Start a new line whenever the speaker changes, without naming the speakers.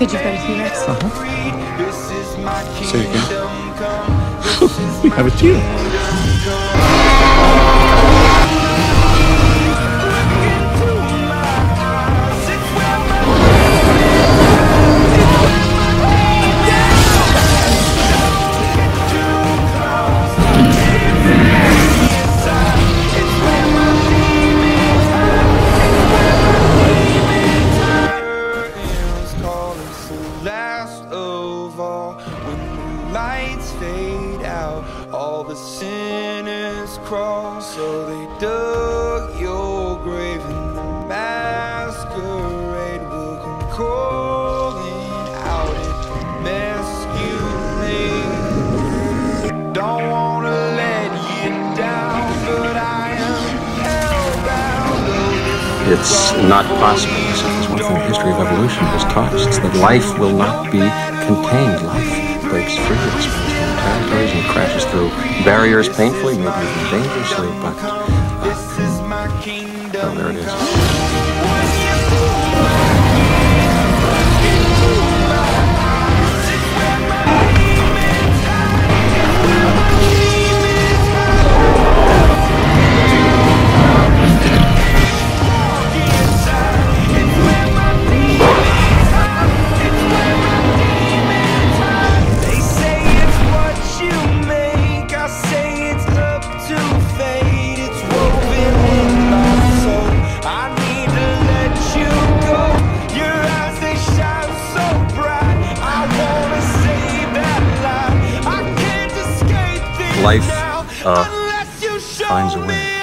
said you've got a T-Rex?
Uh-huh. This is my
Say again.
kingdom come. This is
We have a T-Rex.
Lights fade out, all the sinners crawl. So they dug your grave, and the masquerade will come calling out and mess you made. Don't wanna let you down, but I am hellbound.
It's not possible. There's one thing the history of evolution has taught us. It's that life will not be contained. Life breaks free, it expands through territories and crashes through barriers painfully, maybe even dangerously, but uh,
kingdom.
there it is. Life, uh, finds a way.